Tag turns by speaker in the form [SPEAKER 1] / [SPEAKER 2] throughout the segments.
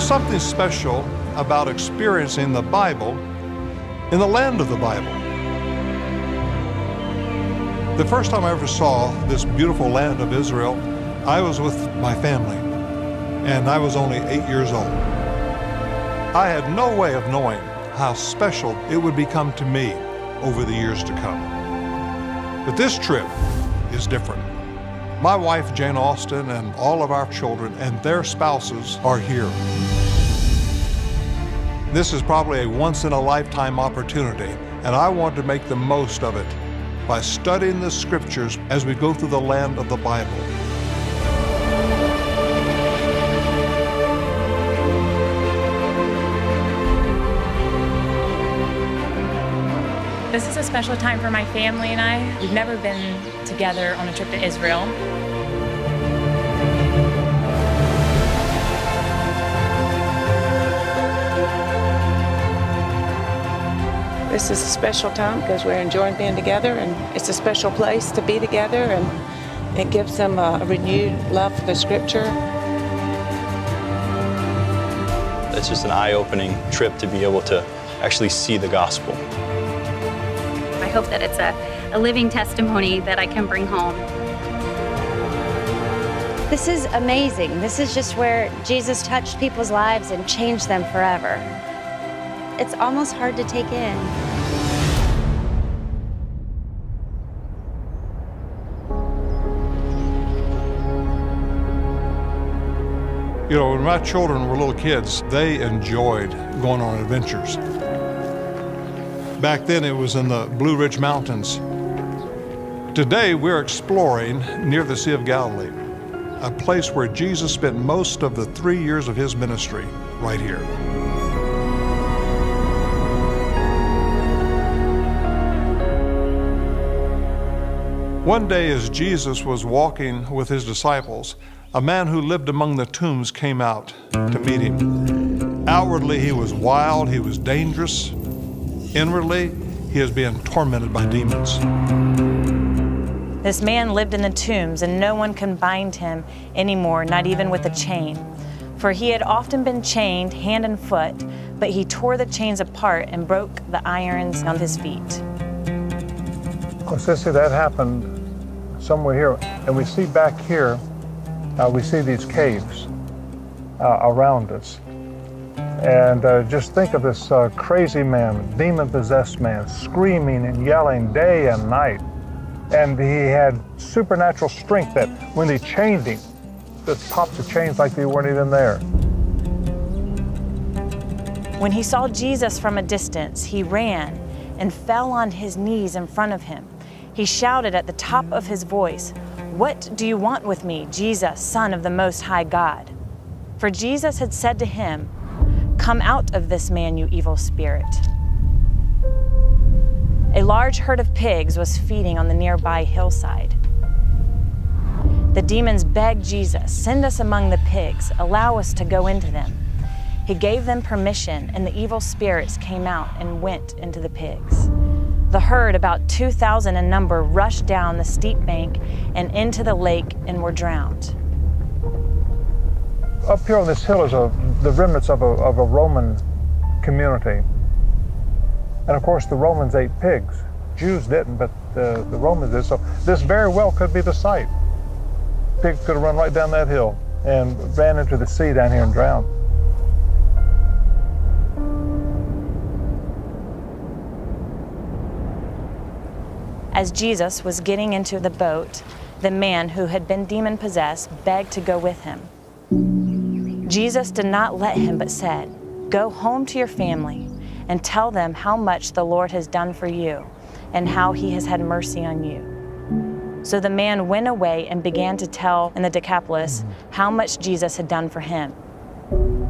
[SPEAKER 1] There's something special about experiencing the Bible in the land of the Bible. The first time I ever saw this beautiful land of Israel, I was with my family, and I was only eight years old. I had no way of knowing how special it would become to me over the years to come. But this trip is different. My wife, Jane Austin, and all of our children and their spouses are here. This is probably a once in a lifetime opportunity, and I want to make the most of it by studying the scriptures as we go through the land of the Bible.
[SPEAKER 2] This is a special time for my family and I. We've never been together on a trip to Israel.
[SPEAKER 3] This is a special time because we're enjoying being together and it's a special place to be together and it gives them a renewed love for the scripture.
[SPEAKER 4] It's just an eye-opening trip to be able to actually see the gospel.
[SPEAKER 5] I hope that it's a, a living testimony that I can bring home.
[SPEAKER 6] This is amazing. This is just where Jesus touched people's lives and changed them forever. It's almost hard to take in.
[SPEAKER 1] You know, when my children were little kids, they enjoyed going on adventures. Back then, it was in the Blue Ridge Mountains. Today, we're exploring near the Sea of Galilee, a place where Jesus spent most of the three years of his ministry right here. One day, as Jesus was walking with his disciples, a man who lived among the tombs came out to meet him. Outwardly, he was wild, he was dangerous. Inwardly, he is being tormented by demons.
[SPEAKER 7] This man lived in the tombs, and no one can bind him anymore, not even with a chain. For he had often been chained hand and foot, but he tore the chains apart and broke the irons on his feet.
[SPEAKER 8] Well, Cissie, that happened somewhere here. And we see back here, uh, we see these caves uh, around us. And uh, just think of this uh, crazy man, demon possessed man, screaming and yelling day and night. And he had supernatural strength that when they chained him, just popped the chains like they weren't even there.
[SPEAKER 7] When he saw Jesus from a distance, he ran and fell on his knees in front of him. He shouted at the top of his voice, What do you want with me, Jesus, Son of the Most High God? For Jesus had said to him, Come out of this man, you evil spirit. A large herd of pigs was feeding on the nearby hillside. The demons begged Jesus, Send us among the pigs, allow us to go into them. He gave them permission, and the evil spirits came out and went into the pigs. The herd, about 2,000 in number, rushed down the steep bank and into the lake and were drowned.
[SPEAKER 8] Up here on this hill is a, the remnants of a, of a Roman community. And of course, the Romans ate pigs. Jews didn't, but the, the Romans did. So this very well could be the site. Pig could have run right down that hill and ran into the sea down here and drowned.
[SPEAKER 7] As Jesus was getting into the boat, the man who had been demon possessed begged to go with him. Jesus did not let him, but said, Go home to your family and tell them how much the Lord has done for you and how he has had mercy on you. So the man went away and began to tell in the Decapolis how much Jesus had done for him.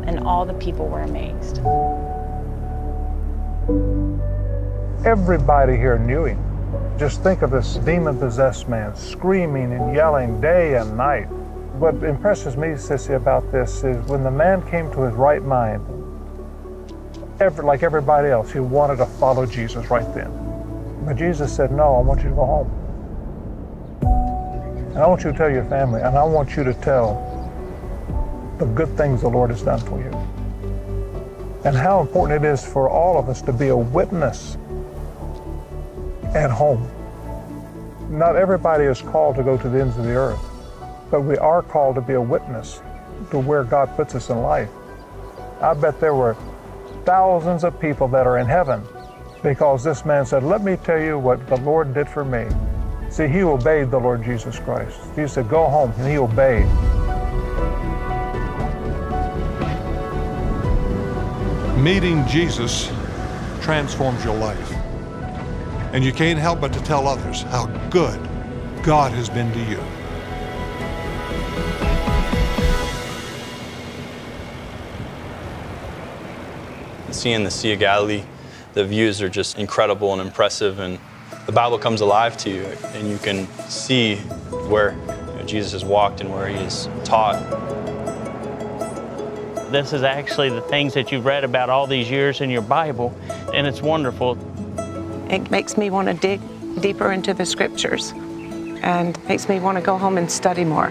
[SPEAKER 7] And all the people were amazed.
[SPEAKER 8] Everybody here knew him. Just think of this demon possessed man screaming and yelling day and night. What impresses me, Cissie, about this is when the man came to his right mind, every, like everybody else, he wanted to follow Jesus right then. But Jesus said, No, I want you to go home. And I want you to tell your family, and I want you to tell the good things the Lord has done for you. and how important it is for all of us to be a witness at home. Not everybody is called to go to the ends of the earth, but we are called to be a witness to where God puts us in life. I bet there were thousands of people that are in heaven because this man said, Let me tell you what the Lord did for me. See, he obeyed the Lord Jesus Christ. He said, Go home, and he obeyed.
[SPEAKER 1] Meeting Jesus transforms your life. And you can't help but to tell others how good God has been to you.
[SPEAKER 4] Seeing the Sea of Galilee, the views are just incredible and impressive, and the Bible comes alive to you, and you can see where you know, Jesus has walked and where he has taught.
[SPEAKER 9] This is actually the things that you've read about all these years in your Bible, and it's wonderful.
[SPEAKER 3] It makes me want to dig deeper into the scriptures and makes me want to go home and study more.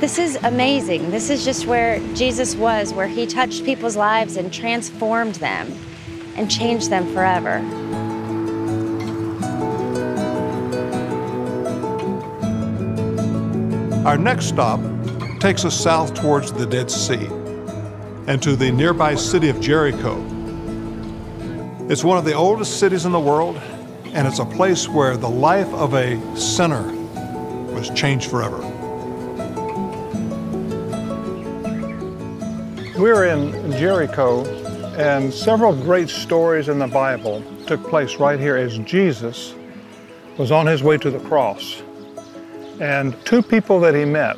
[SPEAKER 6] This is amazing. This is just where Jesus was, where he touched people's lives and transformed them and changed them forever.
[SPEAKER 1] Our next stop takes us south towards the Dead Sea and to the nearby city of Jericho. It's one of the oldest cities in the world, and it's a place where the life of a sinner was changed forever.
[SPEAKER 8] We're in Jericho, and several great stories in the Bible took place right here as Jesus was on his way to the cross. And two people that he met.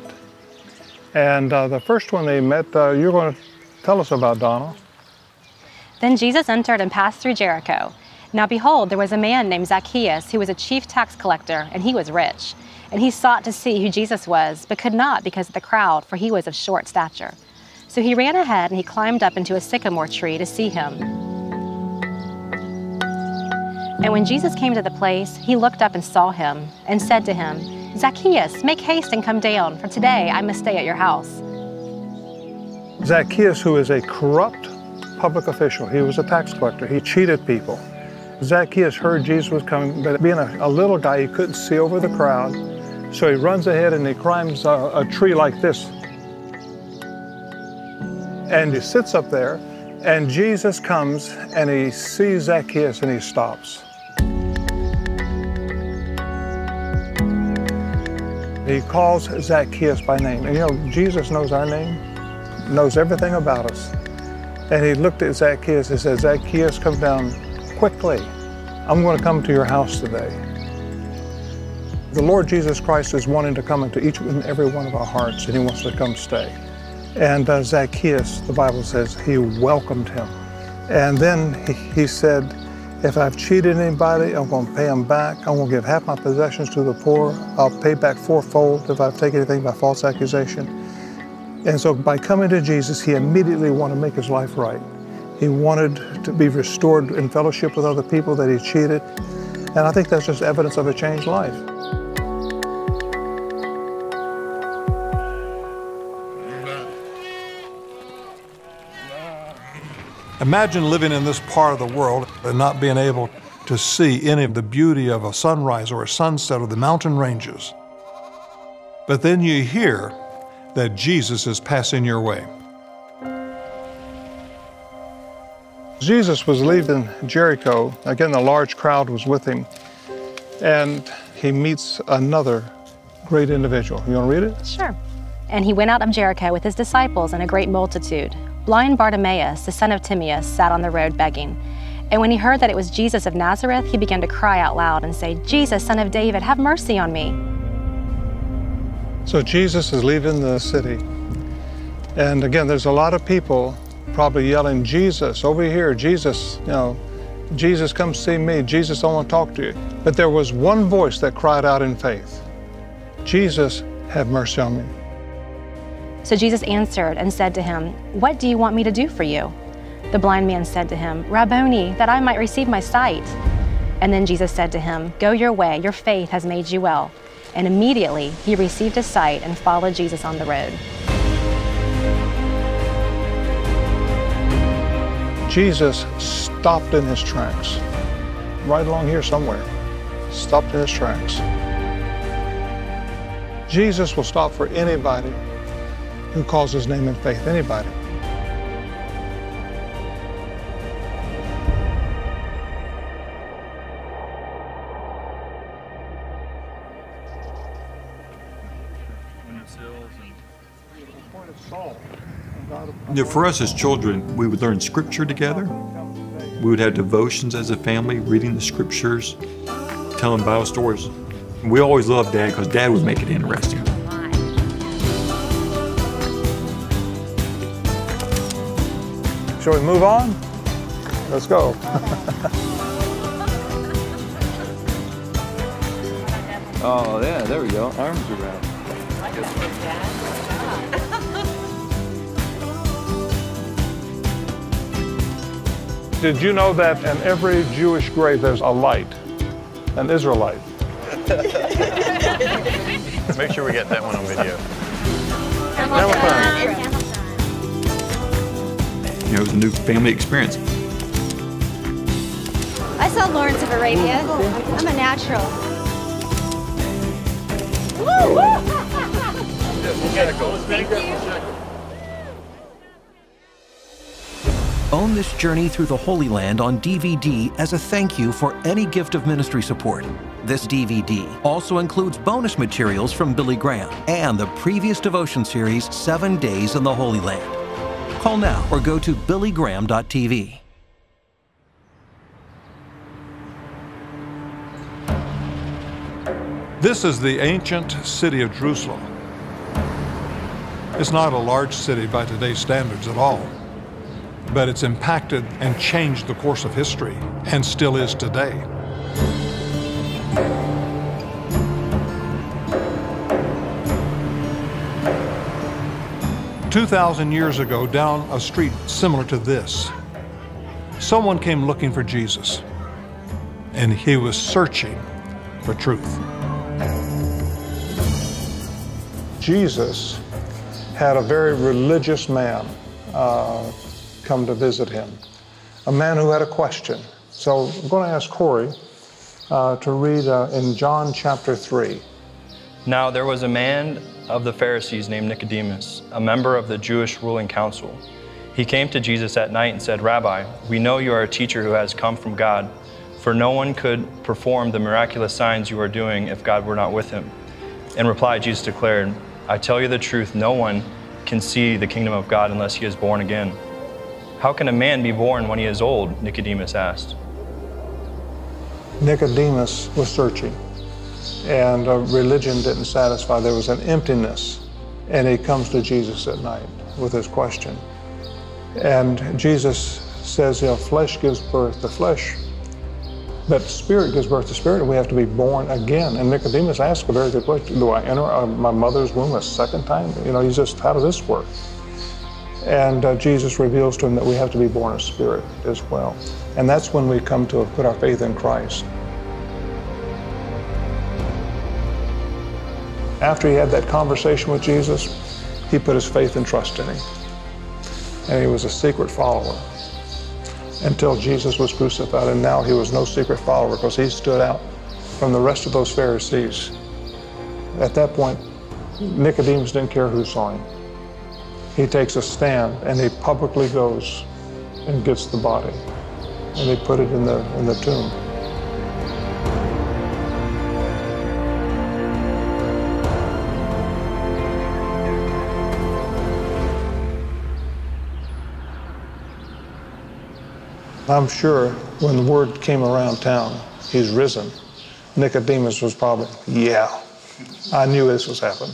[SPEAKER 8] And uh, the first one they met, uh, you're going to tell us about, Donna.
[SPEAKER 10] Then Jesus entered and passed through Jericho. Now behold, there was a man named Zacchaeus who was a chief tax collector, and he was rich. And he sought to see who Jesus was, but could not because of the crowd, for he was of short stature. So he ran ahead and he climbed up into a sycamore tree to see him. And when Jesus came to the place, he looked up and saw him, and said to him, Zacchaeus, make haste and come down, for today I must stay at your house.
[SPEAKER 8] Zacchaeus, who is a corrupt public official, he was a tax collector, he cheated people. Zacchaeus heard Jesus was coming, but being a, a little guy, he couldn't see over the crowd. So he runs ahead and he climbs a, a tree like this. And he sits up there, and Jesus comes and he sees Zacchaeus and he stops. He calls Zacchaeus by name. And you know, Jesus knows our name, knows everything about us. And he looked at Zacchaeus and said, Zacchaeus, come down quickly. I'm going to come to your house today. The Lord Jesus Christ is wanting to come into each and every one of our hearts, and he wants to come stay. And uh, Zacchaeus, the Bible says, he welcomed him. And then he, he said, if I've cheated anybody, I'm going to pay them back. I'm going to give half my possessions to the poor. I'll pay back fourfold if I've taken anything by false accusation. And so by coming to Jesus, he immediately wanted to make his life right. He wanted to be restored in fellowship with other people that he cheated. And I think that's just evidence of a changed life.
[SPEAKER 1] Imagine living in this part of the world and not being able to see any of the beauty of a sunrise or a sunset or the mountain ranges. But then you hear that Jesus is passing your way.
[SPEAKER 8] Jesus was leaving Jericho. Again, a large crowd was with him. And he meets another great individual. You want to read it?
[SPEAKER 10] Sure. And he went out of Jericho with his disciples and a great multitude. Blind Bartimaeus, the son of Timaeus, sat on the road begging. And when he heard that it was Jesus of Nazareth, he began to cry out loud and say, Jesus, son of David, have mercy on me.
[SPEAKER 8] So Jesus is leaving the city. And again, there's a lot of people probably yelling, Jesus, over here, Jesus, you know, Jesus, come see me. Jesus, I want to talk to you. But there was one voice that cried out in faith Jesus, have mercy on me.
[SPEAKER 10] So Jesus answered and said to him, What do you want me to do for you? The blind man said to him, Rabboni, that I might receive my sight. And then Jesus said to him, Go your way, your faith has made you well. And immediately he received his sight and followed Jesus on the road.
[SPEAKER 8] Jesus stopped in his tracks, right along here somewhere, stopped in his tracks. Jesus will stop for anybody who calls his name in faith, anybody.
[SPEAKER 11] You know, for us as children, we would learn scripture together. We would have devotions as a family, reading the scriptures, telling Bible stories. We always loved Dad because Dad would make it interesting.
[SPEAKER 8] Shall we move on? Let's go.
[SPEAKER 12] oh, yeah, there we go. Arms around.
[SPEAKER 8] Did you know that in every Jewish grave there's a light, an Israelite?
[SPEAKER 4] Make sure we get that one on video.
[SPEAKER 11] You know, it was a new family experience.
[SPEAKER 6] I saw Lawrence of Arabia. I'm a natural.
[SPEAKER 13] Own this journey through the Holy Land on DVD as a thank you for any gift of ministry support. This DVD also includes bonus materials from Billy Graham and the previous devotion series, Seven Days in the Holy Land. Call now or go to billygraham.tv.
[SPEAKER 1] This is the ancient city of Jerusalem. It's not a large city by today's standards at all, but it's impacted and changed the course of history and still is today. Two thousand years ago, down a street similar to this, someone came looking for Jesus, and he was searching for truth.
[SPEAKER 8] Jesus had a very religious man uh, come to visit him, a man who had a question. So I'm going to ask Corey uh, to read uh, in John chapter 3.
[SPEAKER 4] Now there was a man of the Pharisees named Nicodemus, a member of the Jewish ruling council. He came to Jesus at night and said, Rabbi, we know you are a teacher who has come from God, for no one could perform the miraculous signs you are doing if God were not with him. In reply, Jesus declared, I tell you the truth, no one can see the kingdom of God unless he is born again. How can a man be born when he is old? Nicodemus asked.
[SPEAKER 8] Nicodemus was searching, and religion didn't satisfy. There was an emptiness, and he comes to Jesus at night with his question. And Jesus says, you know, flesh gives birth to flesh, but spirit gives birth to spirit, and we have to be born again. And Nicodemus asks a very good question Do I enter uh, my mother's womb a second time? You know, he's just, how does this work? And uh, Jesus reveals to him that we have to be born of spirit as well. And that's when we come to put our faith in Christ. After he had that conversation with Jesus, he put his faith and trust in him. And he was a secret follower until Jesus was crucified. And now he was no secret follower because he stood out from the rest of those Pharisees. At that point, Nicodemus didn't care who saw him. He takes a stand and he publicly goes and gets the body. And they put it in the, in the tomb. I'm sure when the word came around town, he's risen, Nicodemus was probably, yeah, I knew this was happening.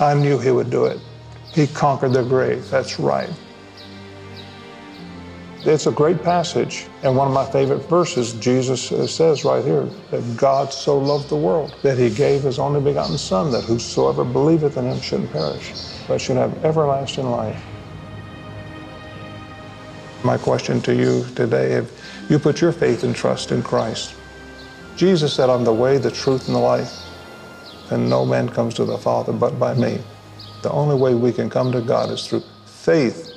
[SPEAKER 8] I knew he would do it. He conquered the grave. That's right. It's a great passage, and one of my favorite verses, Jesus uh, says right here that God so loved the world that he gave his only begotten Son, that whosoever believeth in him shouldn't perish, but should have everlasting life. My question to you today, if you put your faith and trust in Christ, Jesus said, I'm the way, the truth, and the life, and no man comes to the Father but by me. The only way we can come to God is through faith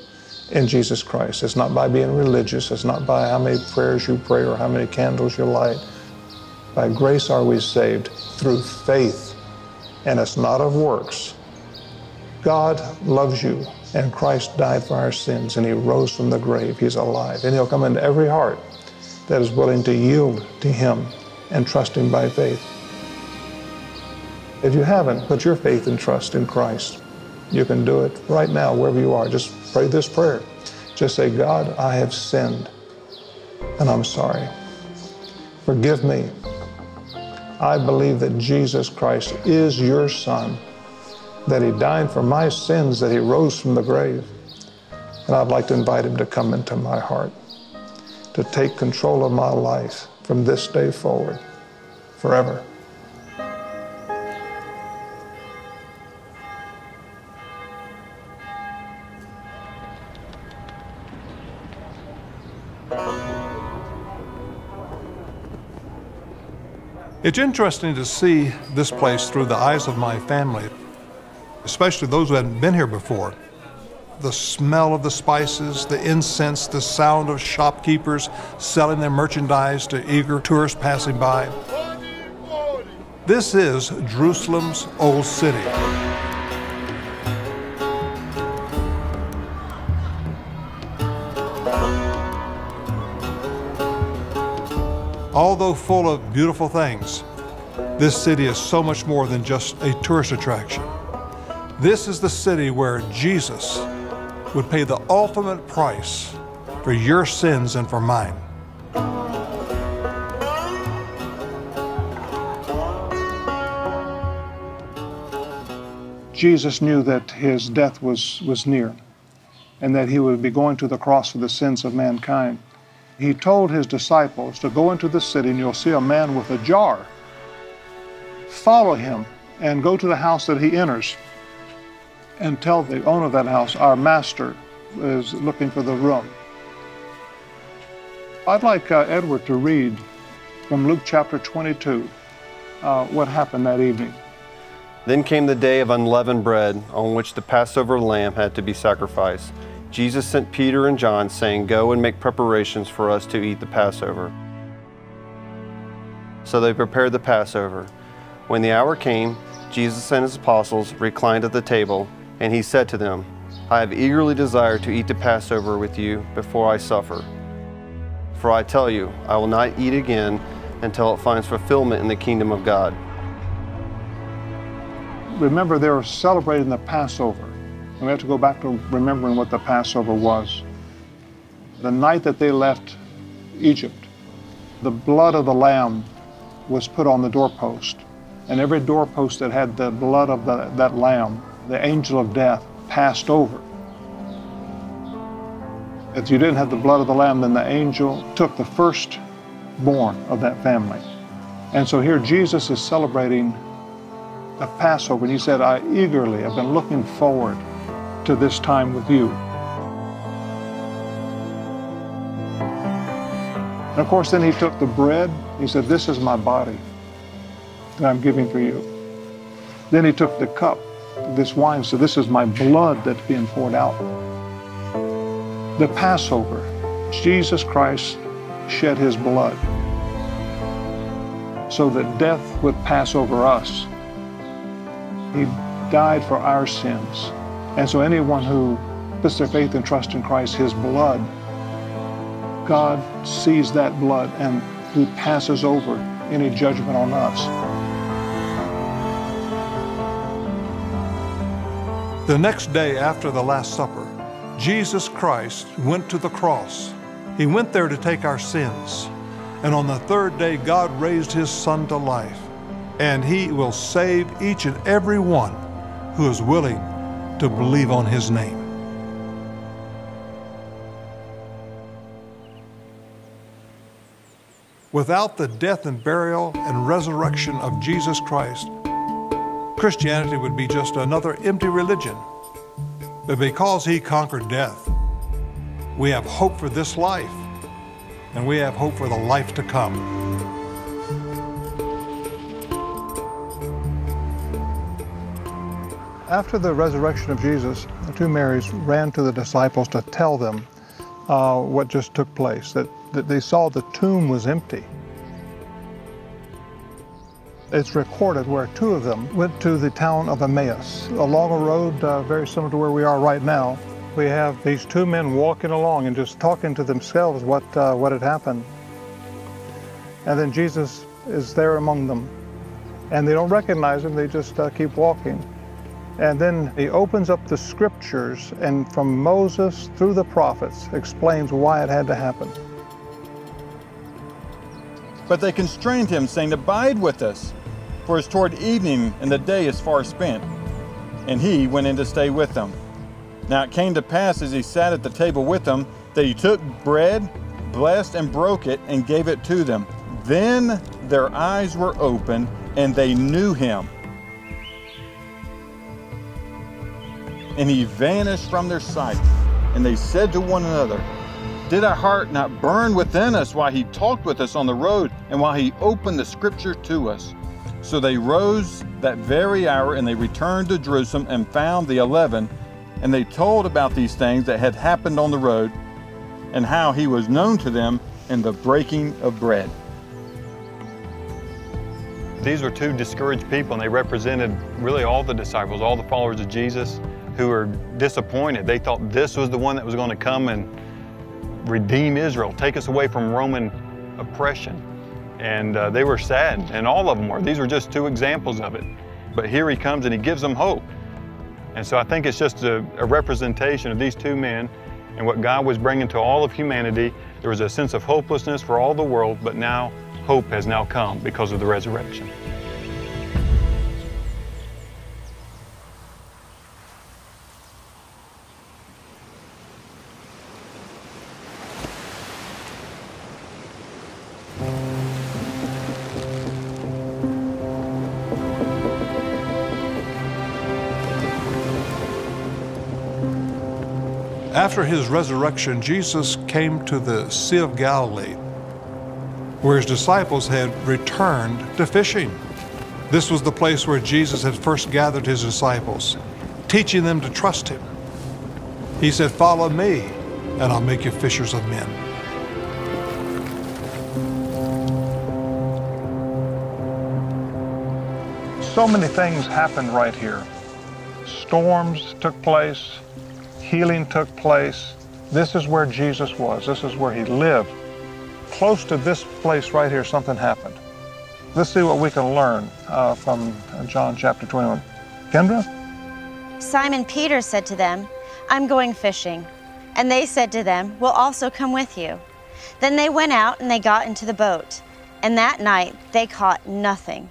[SPEAKER 8] in Jesus Christ. It's not by being religious, it's not by how many prayers you pray or how many candles you light. By grace are we saved through faith, and it's not of works. God loves you, and Christ died for our sins, and He rose from the grave. He's alive, and He'll come into every heart that is willing to yield to Him and trust Him by faith. If you haven't, put your faith and trust in Christ. You can do it right now, wherever you are. Just pray this prayer. Just say, God, I have sinned, and I'm sorry. Forgive me. I believe that Jesus Christ is your Son, that He died for my sins, that He rose from the grave. And I'd like to invite Him to come into my heart, to take control of my life from this day forward, forever.
[SPEAKER 1] It's interesting to see this place through the eyes of my family, especially those who hadn't been here before. The smell of the spices, the incense, the sound of shopkeepers selling their merchandise to eager tourists passing by. This is Jerusalem's Old City. Although full of beautiful things, this city is so much more than just a tourist attraction. This is the city where Jesus would pay the ultimate price for your sins and for mine.
[SPEAKER 8] Jesus knew that his death was, was near and that he would be going to the cross for the sins of mankind. He told his disciples to go into the city and you'll see a man with a jar. Follow him and go to the house that he enters and tell the owner of that house, Our master is looking for the room. I'd like uh, Edward to read from Luke chapter 22 uh, what happened that evening.
[SPEAKER 14] Then came the day of unleavened bread, on which the Passover lamb had to be sacrificed. Jesus sent Peter and John, saying, Go and make preparations for us to eat the Passover. So they prepared the Passover. When the hour came, Jesus and his apostles reclined at the table, and he said to them, I have eagerly desired to eat the Passover with you before I suffer. For I tell you, I will not eat again until it finds fulfillment in the kingdom of God.
[SPEAKER 8] Remember, they were celebrating the Passover. And we have to go back to remembering what the Passover was. The night that they left Egypt, the blood of the lamb was put on the doorpost. And every doorpost that had the blood of the, that lamb, the angel of death passed over. If you didn't have the blood of the lamb, then the angel took the firstborn of that family. And so here Jesus is celebrating a Passover, and he said, I eagerly have been looking forward to this time with you. And of course, then he took the bread. He said, This is my body that I'm giving for you. Then he took the cup, this wine, so this is my blood that's being poured out. The Passover, Jesus Christ shed his blood so that death would pass over us. He died for our sins. And so anyone who puts their faith and trust in Christ, his blood, God sees that blood and he passes over any judgment on us.
[SPEAKER 1] The next day after the Last Supper, Jesus Christ went to the cross. He went there to take our sins. And on the third day, God raised his Son to life. And he will save each and every one who is willing to believe on his name. Without the death and burial and resurrection of Jesus Christ, Christianity would be just another empty religion. But because he conquered death, we have hope for this life, and we have hope for the life to come.
[SPEAKER 8] After the resurrection of Jesus, the two Marys ran to the disciples to tell them uh, what just took place, that, that they saw the tomb was empty. It's recorded where two of them went to the town of Emmaus, along a road uh, very similar to where we are right now. We have these two men walking along and just talking to themselves what, uh, what had happened. And then Jesus is there among them. And they don't recognize him, they just uh, keep walking. And then he opens up the scriptures and from Moses through the prophets explains why it had to happen.
[SPEAKER 15] But they constrained him, saying, Abide with us, for it's toward evening, and the day is far spent. And he went in to stay with them. Now it came to pass as he sat at the table with them, that he took bread, blessed and broke it, and gave it to them. Then their eyes were opened, and they knew him. And he vanished from their sight. And they said to one another, Did our heart not burn within us while he talked with us on the road, and while he opened the scripture to us? So they rose that very hour, and they returned to Jerusalem and found the eleven. And they told about these things that had happened on the road, and how he was known to them in the breaking of bread.
[SPEAKER 11] These were two discouraged people, and they represented really all the disciples, all the followers of Jesus who were disappointed. They thought this was the one that was going to come and redeem Israel, take us away from Roman oppression. And uh, they were sad, and all of them were. These were just two examples of it. But here he comes and he gives them hope. And so I think it's just a, a representation of these two men and what God was bringing to all of humanity. There was a sense of hopelessness for all the world, but now hope has now come because of the resurrection.
[SPEAKER 1] After his resurrection, Jesus came to the Sea of Galilee, where his disciples had returned to fishing. This was the place where Jesus had first gathered his disciples, teaching them to trust him. He said, Follow me, and I'll make you fishers of men.
[SPEAKER 8] So many things happened right here. Storms took place, healing took place. This is where Jesus was. This is where he lived. Close to this place right here, something happened. Let's see what we can learn uh, from John chapter 21. Kendra?
[SPEAKER 6] Simon Peter said to them, I'm going fishing. And they said to them, We'll also come with you. Then they went out and they got into the boat. And that night they caught nothing.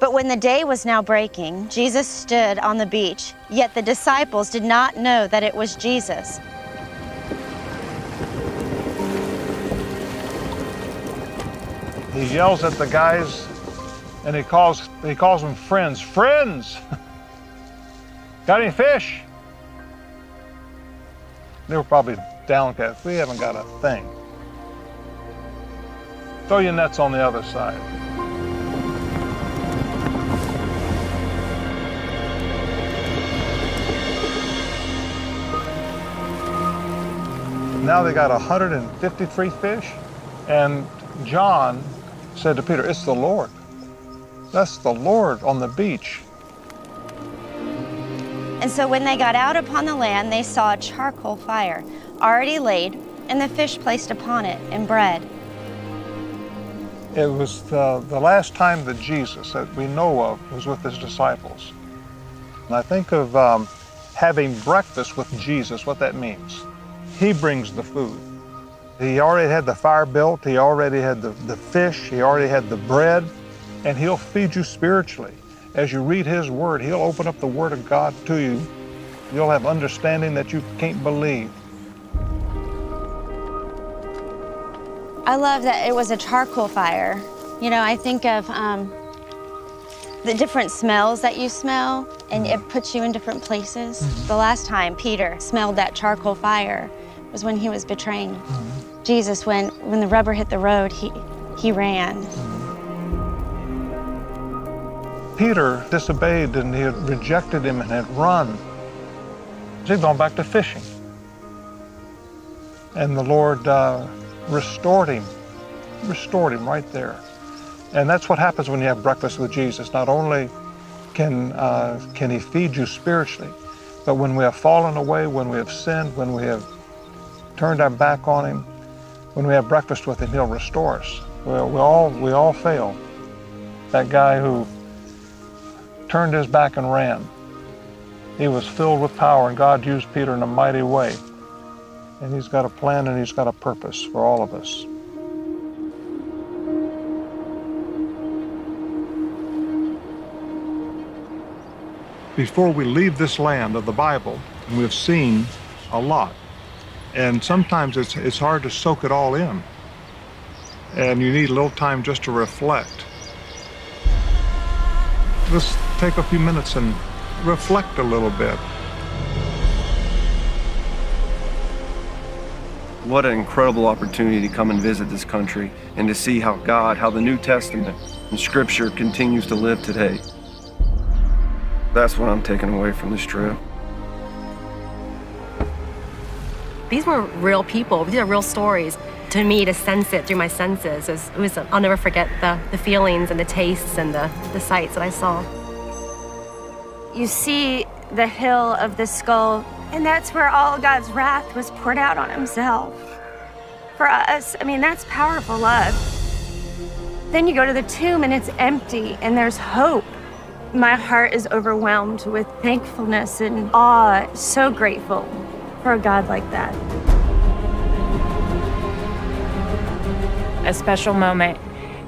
[SPEAKER 6] But when the day was now breaking, Jesus stood on the beach, yet the disciples did not know that it was Jesus.
[SPEAKER 8] He yells at the guys and he calls he calls them friends. Friends! got any fish? They were probably downcast. We haven't got a thing. Throw your nets on the other side. Now they got 153 fish, and John said to Peter, It's the Lord. That's the Lord on the beach.
[SPEAKER 6] And so when they got out upon the land, they saw a charcoal fire already laid, and the fish placed upon it, and bread.
[SPEAKER 8] It was the, the last time that Jesus, that we know of, was with his disciples. And I think of um, having breakfast with Jesus, what that means. He brings the food. He already had the fire built, he already had the, the fish, he already had the bread, and he'll feed you spiritually. As you read his word, he'll open up the word of God to you. You'll have understanding that you can't believe.
[SPEAKER 6] I love that it was a charcoal fire. You know, I think of um, the different smells that you smell, and it puts you in different places.
[SPEAKER 8] Mm-hmm.
[SPEAKER 6] The last time Peter smelled that charcoal fire was when he was betraying
[SPEAKER 8] Mm-hmm.
[SPEAKER 6] Jesus. When when the rubber hit the road, he he ran.
[SPEAKER 8] Peter disobeyed and he had rejected him and had run. He'd gone back to fishing. And the Lord uh, restored him, restored him right there. And that's what happens when you have breakfast with Jesus. Not only can, uh, can he feed you spiritually, but when we have fallen away, when we have sinned, when we have turned our back on him, when we have breakfast with him, he'll restore us. We, we, all, we all fail. That guy who turned his back and ran, he was filled with power, and God used Peter in a mighty way. And he's got a plan and he's got a purpose for all of us. Before we leave this land of the Bible, and we've seen a lot. And sometimes it's, it's hard to soak it all in. And you need a little time just to reflect. Let's take a few minutes and reflect a little bit.
[SPEAKER 16] What an incredible opportunity to come and visit this country and to see how God, how the New Testament and Scripture continues to live today. That's what I'm taking away from this trip.
[SPEAKER 17] These were real people. These are real stories. To me, to sense it through my senses, it was, it was I'll never forget the, the feelings and the tastes and the, the sights that I saw.
[SPEAKER 6] You see the hill of the skull, and that's where all God's wrath was poured out on himself. For us, I mean, that's powerful love. Then you go to the tomb and it's empty and there's hope. My heart is overwhelmed with thankfulness and awe. So grateful for a God like that.
[SPEAKER 7] A special moment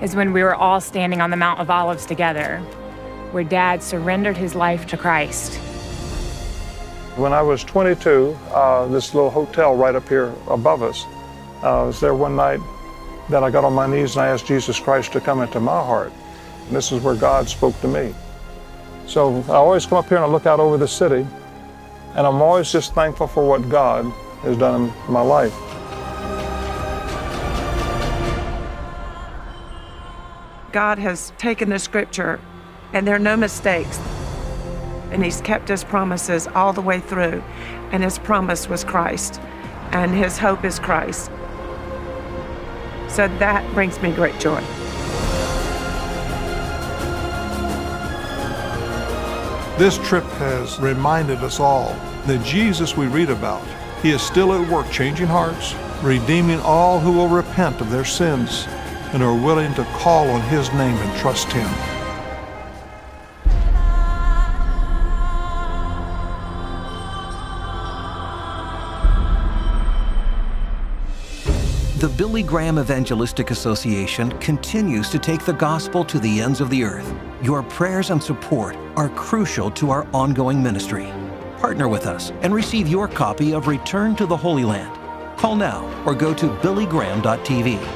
[SPEAKER 7] is when we were all standing on the Mount of Olives together, where Dad surrendered his life to Christ.
[SPEAKER 8] When I was 22, uh, this little hotel right up here above us, uh, I was there one night that I got on my knees and I asked Jesus Christ to come into my heart. And this is where God spoke to me. So I always come up here and I look out over the city, and I'm always just thankful for what God has done in my life.
[SPEAKER 3] God has taken the scripture, and there are no mistakes. And He's kept His promises all the way through. And His promise was Christ, and His hope is Christ. So that brings me great joy.
[SPEAKER 1] This trip has reminded us all that Jesus we read about, He is still at work changing hearts, redeeming all who will repent of their sins and are willing to call on His name and trust Him.
[SPEAKER 13] The Billy Graham Evangelistic Association continues to take the gospel to the ends of the earth. Your prayers and support are crucial to our ongoing ministry. Partner with us and receive your copy of Return to the Holy Land. Call now or go to billygraham.tv.